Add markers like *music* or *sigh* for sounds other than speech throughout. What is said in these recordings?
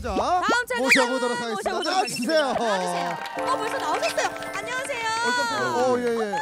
참가자 다음 참가자 모셔보도록 하겠습니다. 모셔보도록 나와주세요. 하겠습니다. 나와주세요. 어 벌써 나오셨어요. 안녕하세요. 어, 예, 예.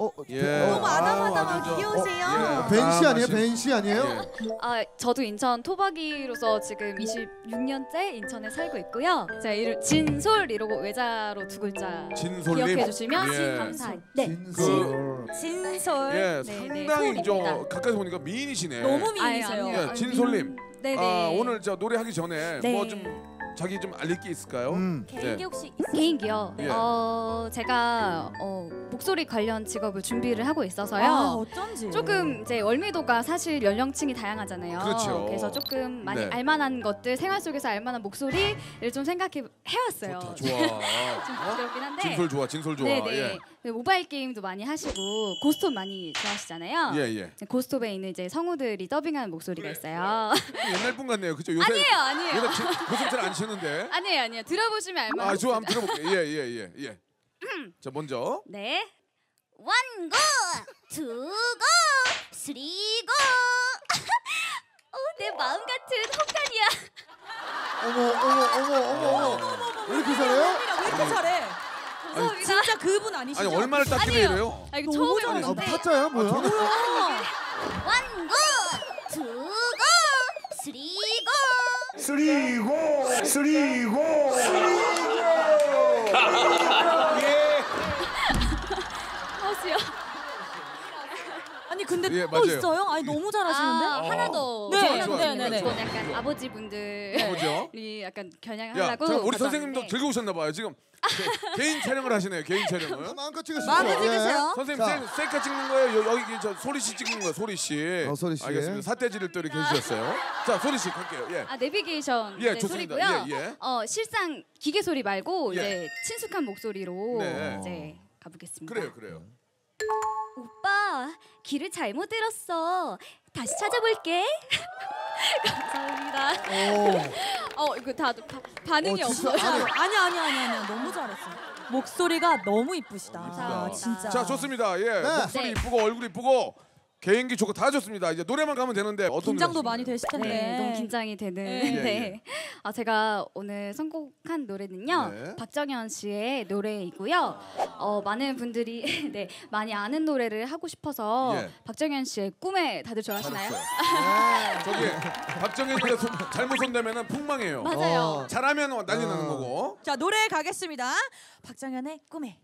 어, 예. 어, 너무 아담하다만 귀여우세요. 예. 벤씨 아, 아니에요? 마침- 벤씨 아니에요? 예. 아, 저도 인천 토박이로서 지금 26년째 인천에 살고 있고요. 제 이름 진솔 이러고 외자로 두 글자 진솔님. 기억해 주시면 예. 감사할 네. 진솔. 진솔. 예, 네, 네, 상당히 저 소울입니다. 가까이서 보니까 미인이시네. 너무 미인이세요. 예, 진솔님. 네네. 아, 오늘 저 노래하기 전에 네. 뭐 좀 자기 좀 알릴 게 있을까요? 음. 개인기 혹시 있어요? 개인기요. 예. 어, 제가 어, 목소리 관련 직업을 준비를 하고 있어서요. 아 어쩐지. 조금 이제 월미도가 사실 연령층이 다양하잖아요. 그렇죠. 래서 조금 많이 네. 알만한 것들 생활 속에서 알만한 목소리를 좀 생각해 해왔어요. 좋다, *laughs* 좀 좋아. 부끄럽긴 한데. 진솔 좋아, 진솔 좋아. 네네. 예. 네, 모바일 게임도 많이 하시고 고스톱 많이 좋아하시잖아요. 예, 예. 네, 고스톱에 있는 이제 성우들이 더빙하는 목소리가 있어요. 옛날 분 같네요. 그죠? 요새 아니에요, 아니에요. 고속 잘안 치는데. *laughs* 아니에요, 아니에요. 들어보시면 알만한. 아, 저 한번 들어볼게요. 예, 예, 예, 예. *clears throat* 자, 먼저 네. 원고 투고 쓰리고 어, 내 마음 같은 홍간이야. 어머, 어머, 어머, 어머, 어머. 왜 이렇게 잘해요? 왜 이렇게 잘해? 감사합니다. 진짜 그분 아니시죠? 아니 얼마를 아니에요. 이래요? 아, 이거 너무 처음 아, 해보는데. 타짜야 뭐야? 원고 투고 쓰리고 쓰리고 쓰리고 예. 하우스요. 근데 예, 또 맞아요. 있어요? 아니 너무 잘하시는데? 아, 하나 더. 네, 하나 더 좋아요, 있는데 네, 네, 이건 약간 아버지 분들이? *laughs* 약간 야, 겨냥하려고. 자, 우리 가져왔는데. 선생님도 즐거우셨나 봐요. 지금 개, 개인 촬영을 하시네요. 개인 촬영을. 마음껏 찍으시죠. 마음에 예. 찍으세요. 선생님 자. 셀, 셀카 찍는 거예요? 여, 여기 저 소리 씨 찍는 거예요? 소리 씨. 어, 소리 씨. 알겠습니다. 사태지를 또 이렇게 해주셨어요. 자, 소리 씨 갈게요. 예. 아 내비게이션 예, 네, 좋습니다. 소리고요. 예, 예. 어 실상 기계 소리 말고 예. 이제 친숙한 목소리로 네. 이제 가보겠습니다. 그래요, 그래요. 오빠 길을 잘못 들었어. 다시 찾아볼게. *laughs* 감사합니다. 오. *laughs* 어 이거 다 바, 반응이 어, 진짜, 없어요. 아니, 아니 아니 아니 아니 너무 잘했어. 목소리가 너무 이쁘시다. 감사합니다. 진짜. 자, 좋습니다. 예. 네. 목소리 네. 이쁘고 얼굴 이쁘고 개인기 좋고 다 좋습니다. 이제 노래만 가면 되는데 어떤 긴장도 많이 되실 텐데. 네, 너무 긴장이 되는. 네. 네. 예, 예. *laughs* 아 제가 오늘 선곡한 노래는요. 네. 박정현 씨의 노래이고요. 어 많은 분들이 *laughs* 네 많이 아는 노래를 하고 싶어서 예. 박정현 씨의 꿈에 다들 좋아하시나요? 잘했어요. 저기 박정현 노래 손- 잘못 손대면은 폭망해요. 맞아요. 어. 잘하면 난리 나는 어. 거고. 자 노래 가겠습니다. 박정현의 꿈에.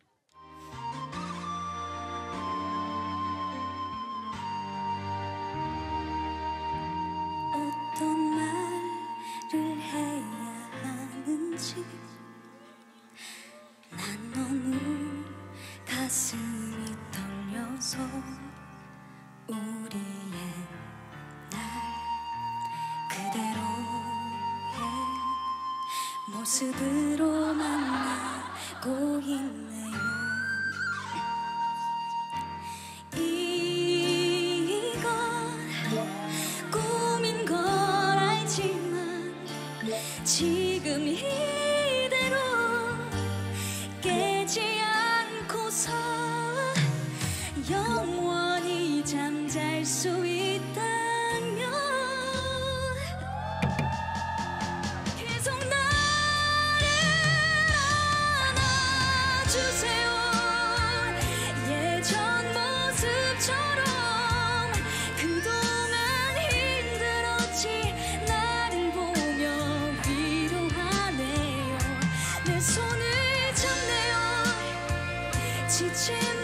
어떤 말을 해야 하는지 난 너무 가슴이 떨려서 우리의 날 그대로의 모습으로 만나고 있네 지친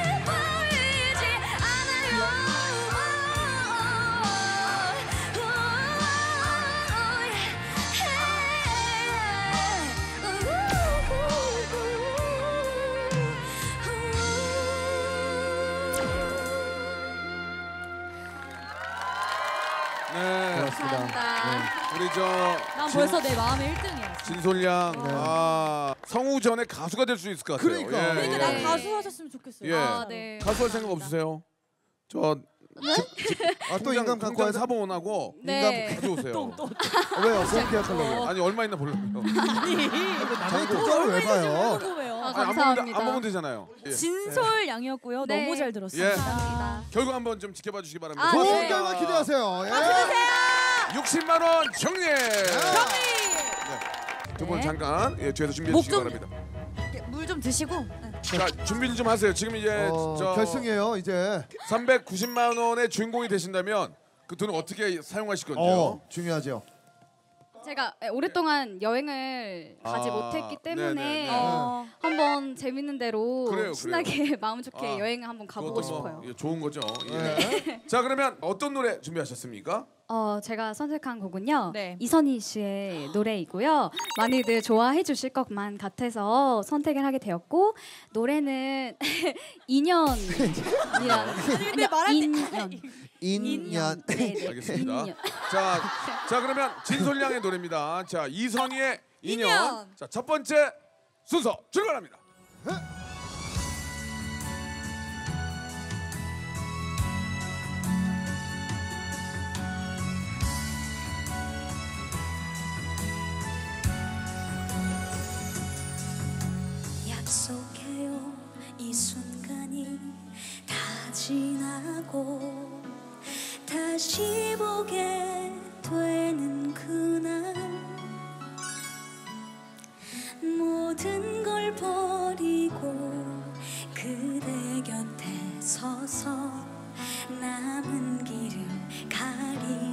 네. 감사합니다. 우리 저 난 진- 벌써 내 마음의 1등이야. 진솔양 아, 성우 전에 가수가 될 수 있을 것 같아요. 그러니까. 예, 그러니까 예. 난 네. 가수 하셨으면 좋겠어요. 예. 아, 네. 가수 할 생각 없으세요? 저 *laughs* 아, 또 통장, 인감 갖고 돼? 사본하고 네. 가져오세요. 어, 왜요? 뭐 계약하려고? 아니 얼마 있나 보려고요. 자기 통장을 왜 봐요? 궁금해요. 아, 아니, 안 먹으면, 감사합니다. 안 먹으면 되잖아요. 예. 진솔 양이었고요. 네. 너무 잘 들었어요. 예. 감사합니다. 결과 한번 좀 지켜봐 주시기 바랍니다. 아, 좋은 네. 결과 기대하세요. 예. 60만 원 정리. 두 분 네. 잠깐 예, 뒤에서 준비해 목 주시기 좀- 바랍니다. 물 좀 드시고. 자 준비를 좀 하세요. 지금 이제 어, 저 결승이에요, 이제. 390만 원의 주인공이 되신다면 그 돈을 어떻게 사용하실 건지요? 어, 중요하죠. 제가 오랫동안 여행을 가지 아, 못했기 때문에 네네네. 어. 한번 재밌는 대로 그래요, 신나게 *laughs* 마음 좋게 아, 여행을 한번 가보고 뭐, 싶어요. 예, 좋은 거죠. 예. 네. *laughs* 자 그러면 어떤 노래 준비하셨습니까? 어, 제가 선택한 곡은요. 네. 이선희 씨의 노래이고요. 많이들 좋아해 주실 것만 같아서 선택을 하게 되었고 노래는 *laughs* 인연이라는 근데 말할 때- 인연. 인연. 네, 네. 알겠습니다. 인연. 자, 자 그러면 진솔양의 노래입니다. 자 이선희의 인연. 인연. 자첫 번째 순서 출발합니다. 약속해요 이 순간이 다 지나고 다시 보게 되는 그날 모든 걸 버리고 그대 곁에 서서 남은 길을 가리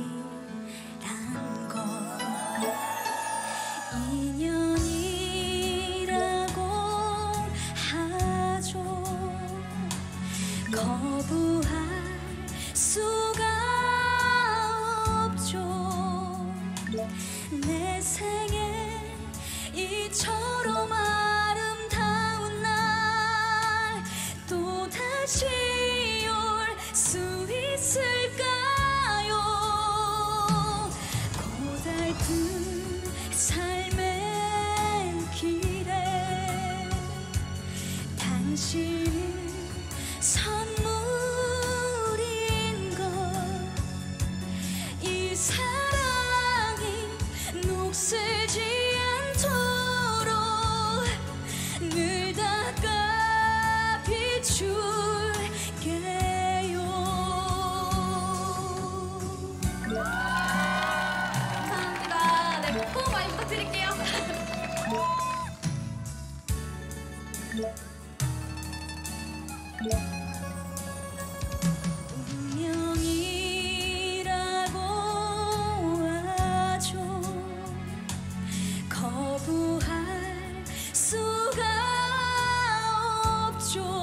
없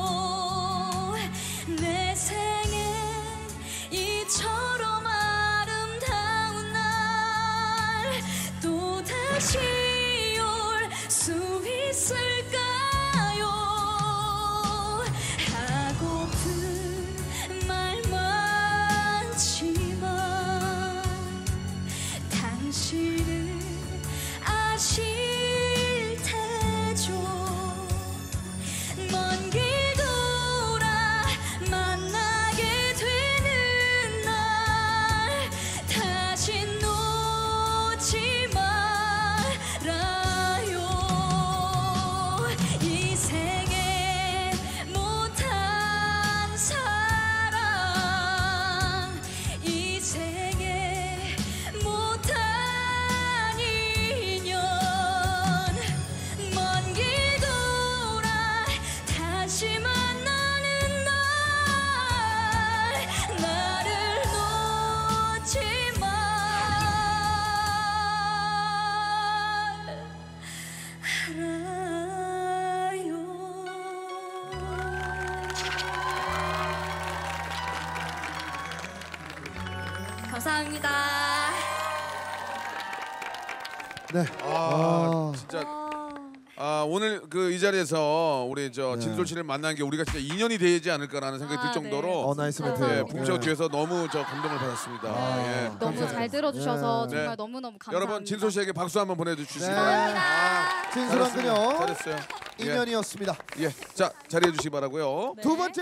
감사합니다. 네. 아, 아. 진짜 아 오늘 그 이 자리에서 우리 저 네. 진솔 씨를 만난 게 우리가 진짜 인연이 되지 않을까라는 생각이 아, 들 정도로 어 nice 멘트. 예. 붕쇼 뒤에서 너무 저 감동을 받았습니다. 아. 예. 너무 감사합니다. 잘 들어주셔서 네. 정말 네. 너무 너무 감사합니다. 여러분 진솔 씨에게 박수 한번 보내주시기 네. 바랍니다. 아, 진솔한 잘했어요. 그녀 잘했어요. 예. 인연이었습니다. 예, 자 자리해 주시기 바라고요. 네. 두 번째